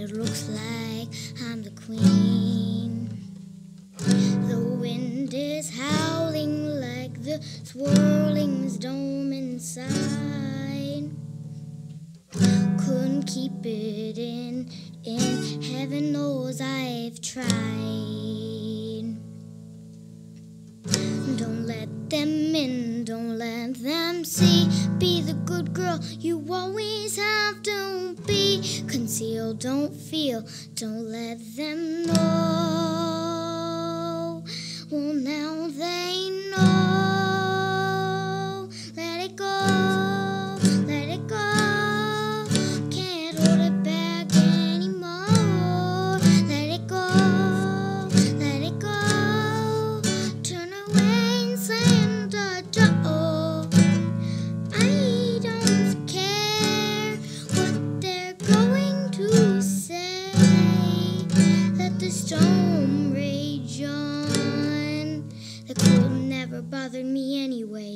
it looks like I'm the queen. The wind is howling like the swirling dome inside. Couldn't keep it in, in heaven knows I've tried. Don't let them in, don't let them see. Good girl you always have to be. Conceal, don't feel, don't let them know. Well,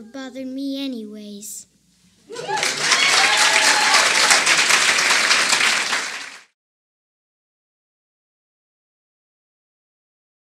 Never bothered me, anyways.